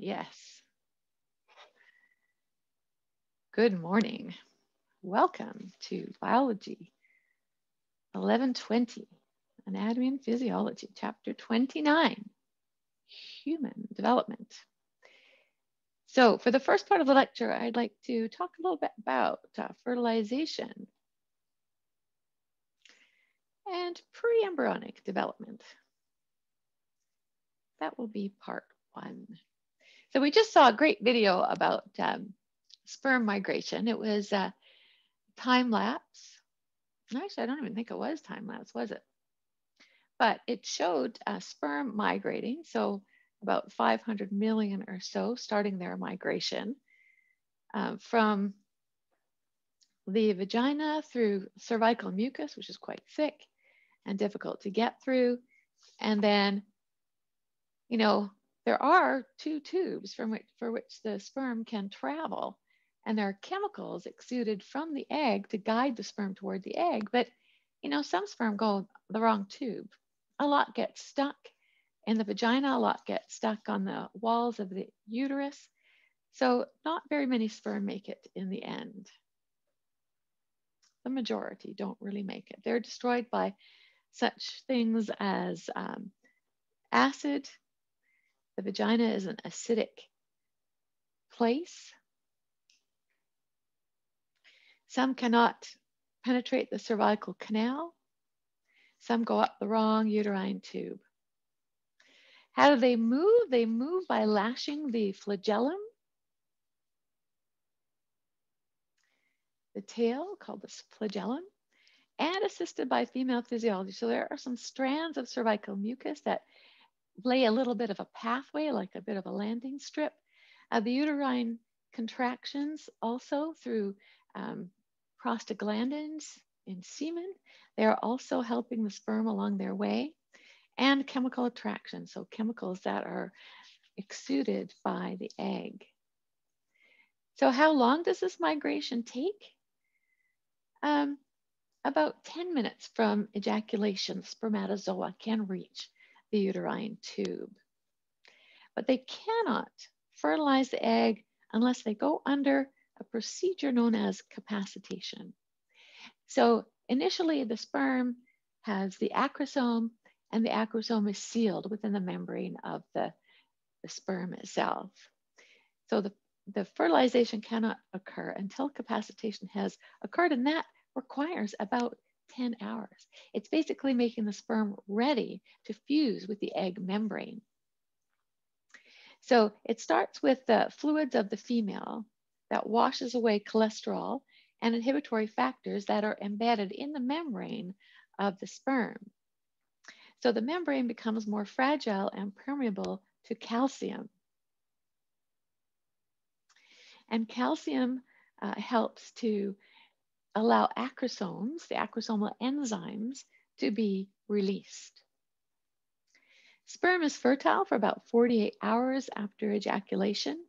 Yes. Good morning. Welcome to Biology 1120, Anatomy and Physiology, Chapter 29, Human Development. So for the first part of the lecture, I'd like to talk a little bit about uh, fertilization and pre-embryonic development. That will be part one. So we just saw a great video about um, sperm migration. It was uh, time lapse. Actually, I don't even think it was time lapse, was it? But it showed uh, sperm migrating. So about 500 million or so starting their migration um, from the vagina through cervical mucus, which is quite thick and difficult to get through. And then, you know, there are two tubes from which, for which the sperm can travel. And there are chemicals exuded from the egg to guide the sperm toward the egg. But, you know, some sperm go the wrong tube. A lot gets stuck in the vagina, a lot get stuck on the walls of the uterus. So not very many sperm make it in the end. The majority don't really make it. They're destroyed by such things as um, acid. The vagina is an acidic place. Some cannot penetrate the cervical canal. Some go up the wrong uterine tube. How do they move? They move by lashing the flagellum, the tail called the flagellum, and assisted by female physiology. So there are some strands of cervical mucus that lay a little bit of a pathway, like a bit of a landing strip. Uh, the uterine contractions also through um, prostaglandins in semen. They are also helping the sperm along their way and chemical attraction, so chemicals that are exuded by the egg. So how long does this migration take? Um, about 10 minutes from ejaculation, spermatozoa can reach the uterine tube. But they cannot fertilize the egg unless they go under a procedure known as capacitation. So initially the sperm has the acrosome and the acrosome is sealed within the membrane of the, the sperm itself. So the, the fertilization cannot occur until capacitation has occurred, and that requires about 10 hours. It's basically making the sperm ready to fuse with the egg membrane. So it starts with the fluids of the female that washes away cholesterol and inhibitory factors that are embedded in the membrane of the sperm. So the membrane becomes more fragile and permeable to calcium. And calcium uh, helps to allow acrosomes, the acrosomal enzymes, to be released. Sperm is fertile for about 48 hours after ejaculation,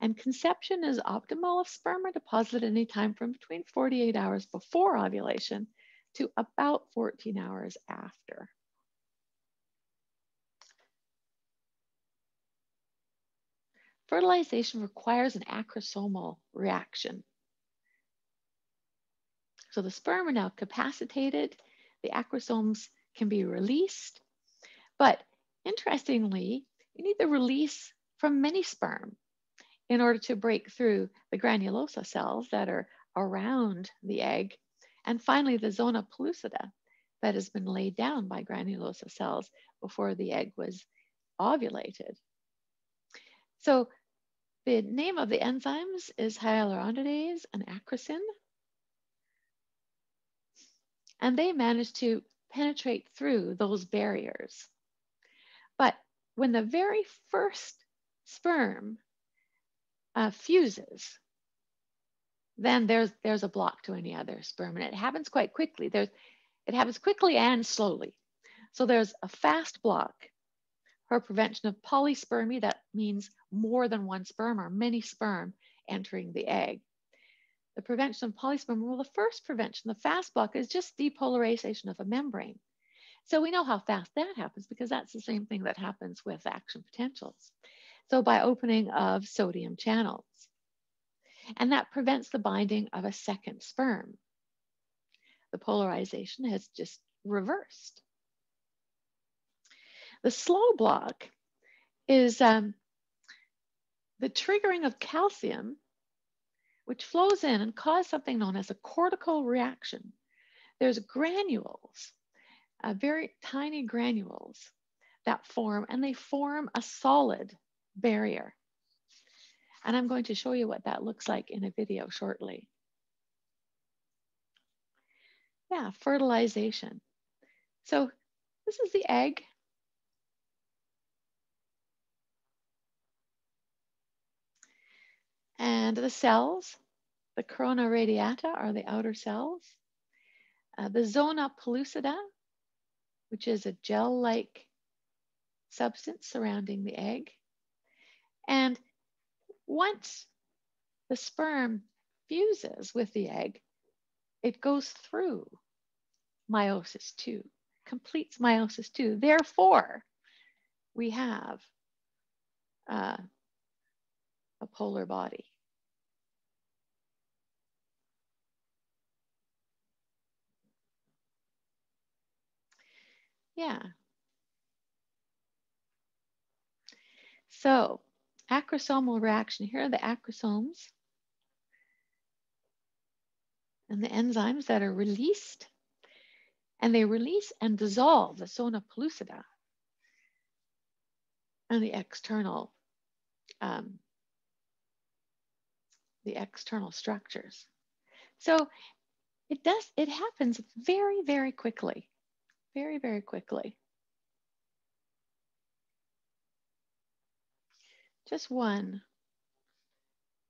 and conception is optimal if sperm are deposited anytime from between 48 hours before ovulation to about 14 hours after. Fertilization requires an acrosomal reaction. So the sperm are now capacitated, the acrosomes can be released, but interestingly, you need the release from many sperm in order to break through the granulosa cells that are around the egg, and finally the zona pellucida that has been laid down by granulosa cells before the egg was ovulated. So the name of the enzymes is hyaluronidase and acrosin. And they manage to penetrate through those barriers. But when the very first sperm uh, fuses, then there's, there's a block to any other sperm. And it happens quite quickly. There's, it happens quickly and slowly. So there's a fast block for prevention of polyspermy, that means more than one sperm or many sperm entering the egg. The prevention of polyspermy, well, the first prevention, the fast block, is just depolarization of a membrane. So we know how fast that happens because that's the same thing that happens with action potentials. So by opening of sodium channels. And that prevents the binding of a second sperm. The polarization has just reversed. The slow block is um, the triggering of calcium, which flows in and causes something known as a cortical reaction. There's granules, uh, very tiny granules that form, and they form a solid barrier. And I'm going to show you what that looks like in a video shortly. Yeah, fertilization. So this is the egg. And the cells, the corona radiata are the outer cells. Uh, the zona pellucida, which is a gel-like substance surrounding the egg. And once the sperm fuses with the egg, it goes through meiosis two, completes meiosis two. Therefore, we have uh, a polar body. Yeah. So acrosomal reaction, here are the acrosomes and the enzymes that are released and they release and dissolve the zona pellucida and the external um, the external structures. So it does, it happens very, very quickly, very, very quickly. Just one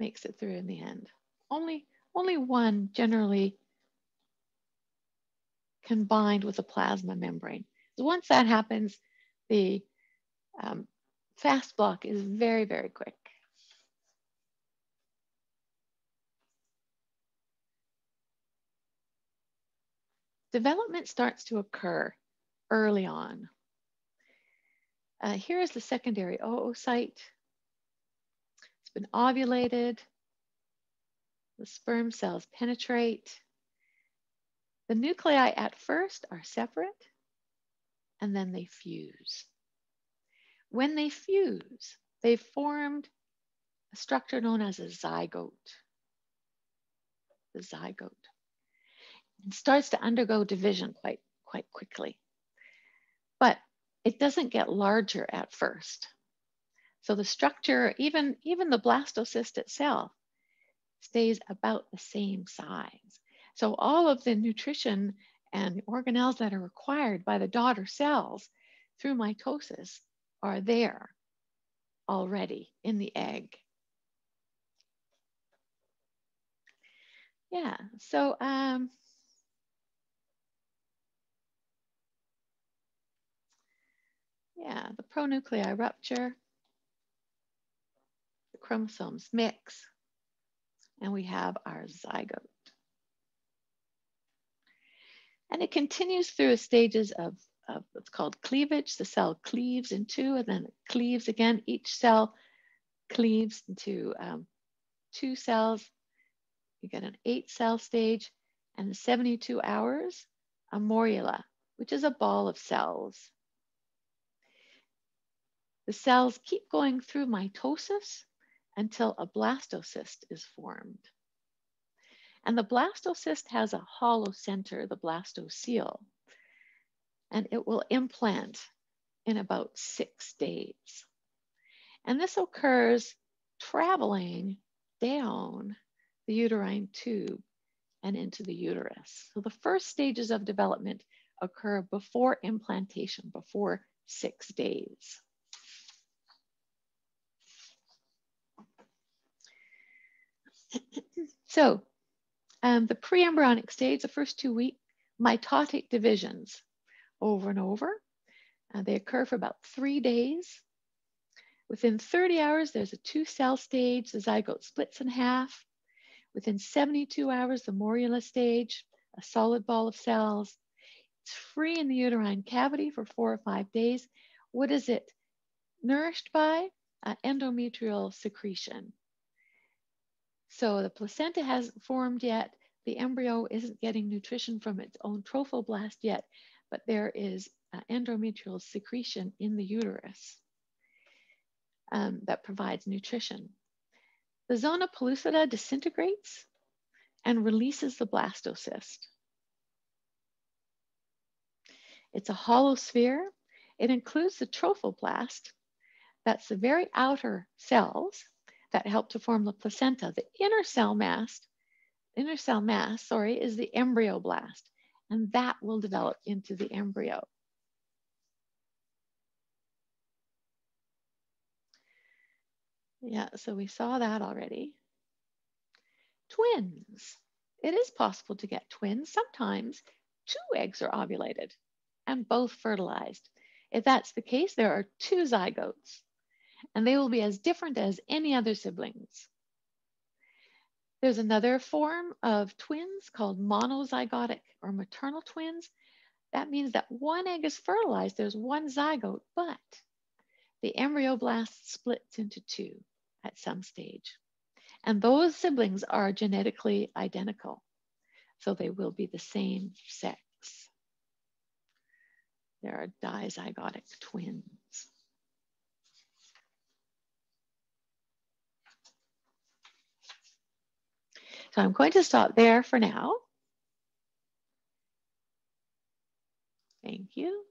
makes it through in the end. Only, only one generally combined with a plasma membrane. So once that happens, the um, fast block is very, very quick. Development starts to occur early on. Uh, here is the secondary oocyte. It's been ovulated. The sperm cells penetrate. The nuclei at first are separate and then they fuse. When they fuse, they've formed a structure known as a zygote. The zygote and starts to undergo division quite, quite quickly. But it doesn't get larger at first. So the structure, even, even the blastocyst itself, stays about the same size. So all of the nutrition and organelles that are required by the daughter cells through mitosis are there already in the egg. Yeah, so um, Yeah, the pronuclei rupture, the chromosomes mix, and we have our zygote. And it continues through stages of, of what's called cleavage. The cell cleaves in two and then it cleaves again. Each cell cleaves into um, two cells. You get an eight cell stage and 72 hours, a morula, which is a ball of cells. The cells keep going through mitosis until a blastocyst is formed. And the blastocyst has a hollow center, the blastocele, and it will implant in about six days. And this occurs traveling down the uterine tube and into the uterus. So the first stages of development occur before implantation, before six days. So um, the pre-embryonic stage, the first two week mitotic divisions over and over. Uh, they occur for about three days. Within 30 hours, there's a two cell stage. The zygote splits in half. Within 72 hours, the morula stage, a solid ball of cells. It's free in the uterine cavity for four or five days. What is it nourished by? uh, endometrial secretion. So the placenta hasn't formed yet. The embryo isn't getting nutrition from its own trophoblast yet, but there is uh, endometrial secretion in the uterus um, that provides nutrition. The zona pellucida disintegrates and releases the blastocyst. It's a hollow sphere. It includes the trophoblast, that's the very outer cells that help to form the placenta. The inner cell mass, inner cell mass, sorry, is the embryoblast, and that will develop into the embryo. Yeah, so we saw that already. Twins. It is possible to get twins. Sometimes two eggs are ovulated and both fertilized. If that's the case, there are two zygotes and they will be as different as any other siblings. There's another form of twins called monozygotic or maternal twins. That means that one egg is fertilized, there's one zygote, but the embryoblast splits into two at some stage. And those siblings are genetically identical. So they will be the same sex. There are dizygotic twins. So I'm going to stop there for now. Thank you.